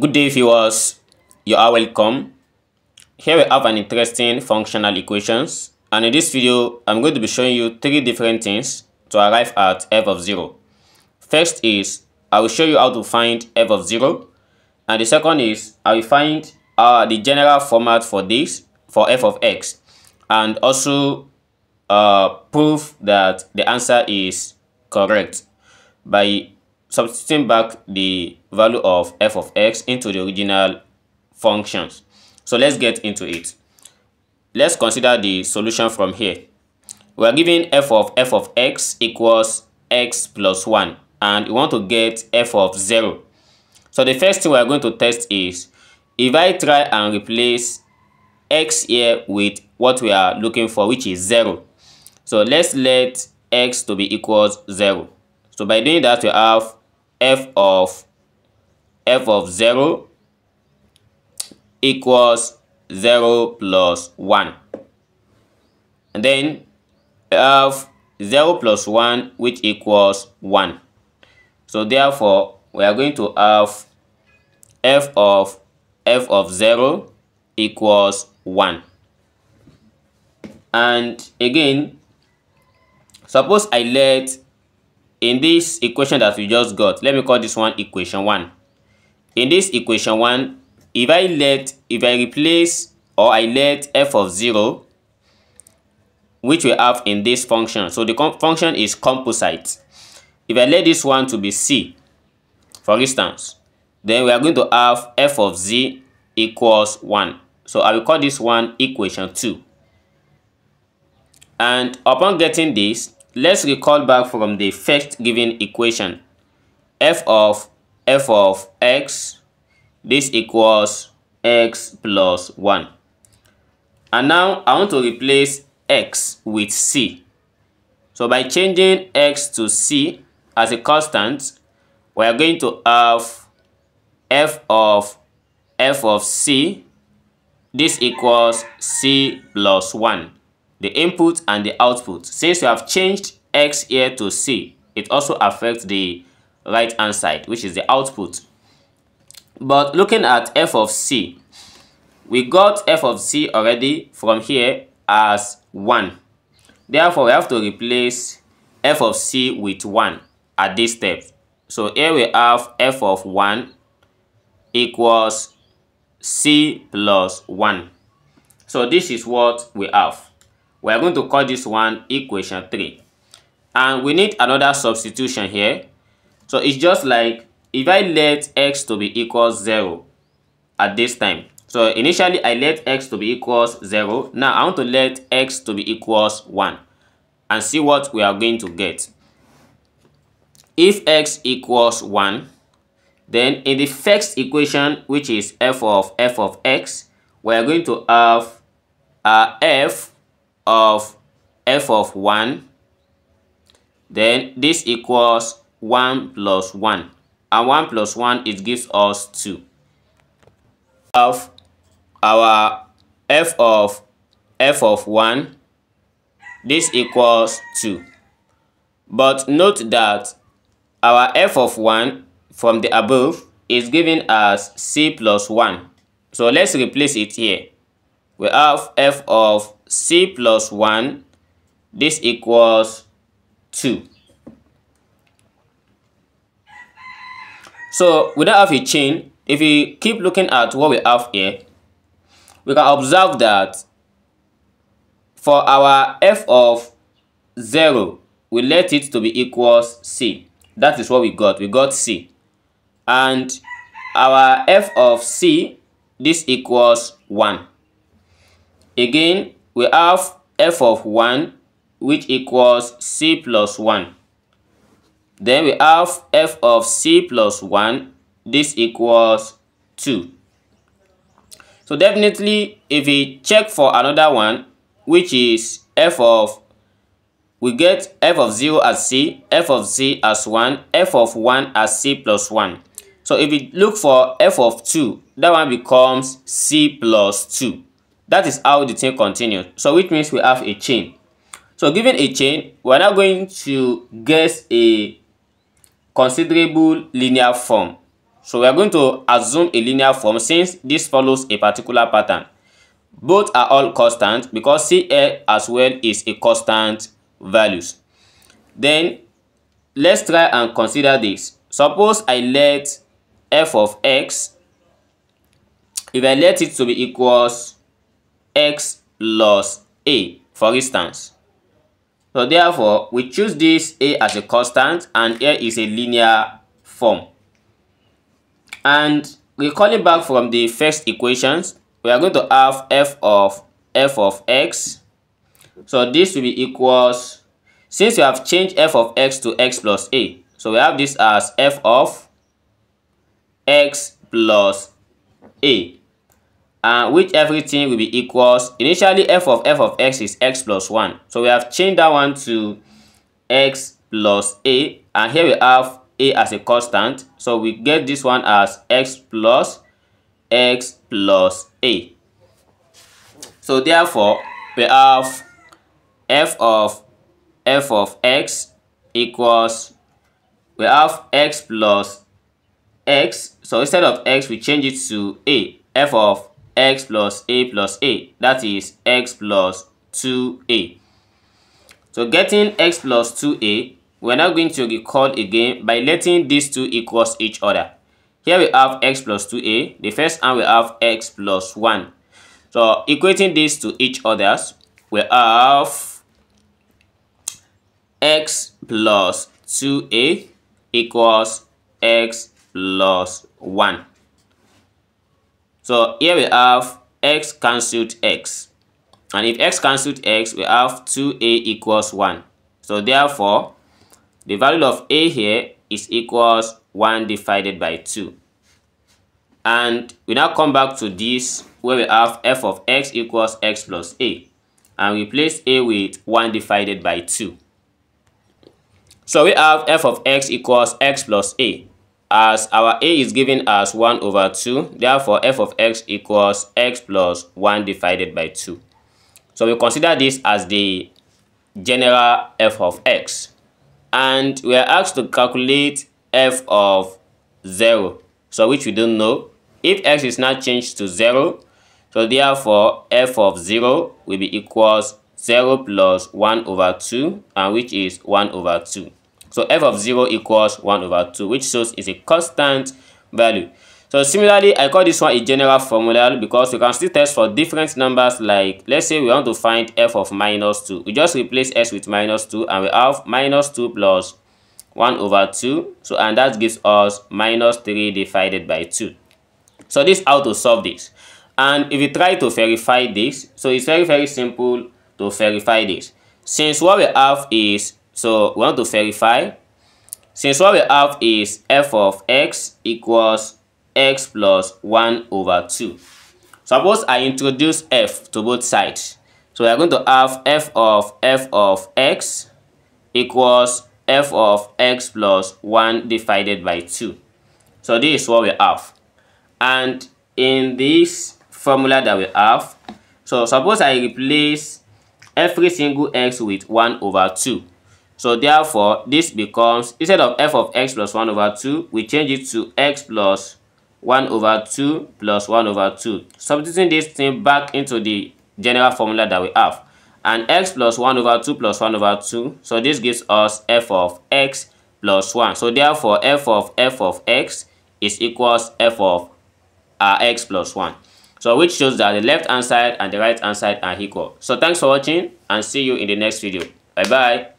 Good day viewers, you are welcome. Here we have an interesting functional equations and in this video I'm going to be showing you three different things to arrive at f of 0. First is I will show you how to find f of 0 and the second is I will find uh, the general format for this for f of x and also uh, prove that the answer is correct by substituting back the value of f of x into the original functions. So let's get into it. Let's consider the solution from here. We are given f of f of x equals x plus 1 and we want to get f of 0. So the first thing we are going to test is if I try and replace x here with what we are looking for which is 0. So let's let x to be equals 0. So by doing that we have f of f of 0 equals 0 plus 1 and then have 0 plus 1 which equals 1 so therefore we are going to have f of f of 0 equals 1 and again suppose I let in this equation that we just got let me call this one equation 1 in this equation 1 if i let if i replace or i let f of 0 which we have in this function so the function is composite. If i let this one to be c for instance then we are going to have f of z equals 1 so i will call this one equation 2 and upon getting this let's recall back from the first given equation. F of f of x this equals x plus 1 and now I want to replace x with c. So by changing x to c as a constant we are going to have f of f of c this equals c plus 1 the input and the output. Since you have changed x here to c, it also affects the right hand side, which is the output. But looking at f of c, we got f of c already from here as 1. Therefore, we have to replace f of c with 1 at this step. So here we have f of 1 equals c plus 1. So this is what we have we are going to call this one equation 3 and we need another substitution here. So it's just like if I let x to be equals 0 at this time. So initially I let x to be equals 0 now I want to let x to be equals 1 and see what we are going to get. If x equals 1 then in the first equation which is f of f of x we are going to have uh, f of f of 1 then this equals 1 plus 1 and 1 plus 1 it gives us 2 of our f of f of 1 this equals 2 but note that our f of 1 from the above is given as c plus 1 so let's replace it here. We have f of c plus 1 this equals 2 so we don't have a chain if we keep looking at what we have here we can observe that for our f of 0 we let it to be equals c. That is what we got. We got c. And our f of c this equals 1 again we have f of 1 which equals c plus 1. Then we have f of c plus 1 this equals 2. So definitely if we check for another one which is f of we get f of 0 as c, f of c as 1, f of 1 as c plus 1. So if we look for f of 2, that one becomes c plus 2. That is how the thing continues. So which means we have a chain. So given a chain, we're now going to guess a considerable linear form So we are going to assume a linear form since this follows a particular pattern. Both are all constant because CA as well is a constant values. Then let's try and consider this. Suppose I let f of x, if I let it to be equals x plus a, for instance. So therefore, we choose this a as a constant and here is a linear form. And recalling back from the first equations, we are going to have f of f of x. So this will be equals, since we have changed f of x to x plus a, so we have this as f of x plus a and which everything will be equals initially f of f of x is x plus 1 so we have changed that one to x plus a and here we have a as a constant. So we get this one as x plus x plus a. So therefore we have f of f of x equals we have x plus x. So instead of x we change it to a. F of x plus a plus a that is x plus 2a so getting x plus 2a we're now going to recall again by letting these two equals each other. Here we have x plus 2a. The first one we have x plus 1. So equating these to each others, we have x plus 2a equals x plus 1. So here we have x cancelled x. And if x cancelled x, we have 2a equals 1. So therefore, the value of a here is equals 1 divided by 2. And we now come back to this where we have f of x equals x plus a. And we place a with 1 divided by 2. So we have f of x equals x plus a. As our a is given as 1 over 2, therefore f of x equals x plus 1 divided by 2. So we consider this as the general f of x. And we are asked to calculate f of 0 so which we don't know. If x is now changed to 0 so therefore f of 0 will be equals 0 plus 1 over 2 and which is 1 over 2 so f of 0 equals 1 over 2 which shows is a constant value so similarly, I call this one a general formula because we can still test for different numbers like, let's say we want to find f of minus 2. We just replace s with minus 2 and we have minus 2 plus 1 over 2. So, and that gives us minus 3 divided by 2. So this how to solve this. And if you try to verify this, so it's very, very simple to verify this. Since what we have is, so we want to verify, since what we have is f of x equals x plus 1 over 2. Suppose I introduce f to both sides. So we are going to have f of f of x equals f of x plus 1 divided by 2. So this is what we have. And in this formula that we have, so suppose I replace every single x with 1 over 2. So therefore, this becomes, instead of f of x plus 1 over 2, we change it to x plus 1 over 2 plus 1 over 2. Substituting this thing back into the general formula that we have. And x plus 1 over 2 plus 1 over 2. So this gives us f of x plus 1. So therefore f of f of x is equals f of uh, x plus 1. So which shows that the left hand side and the right hand side are equal. So thanks for watching and see you in the next video. Bye bye.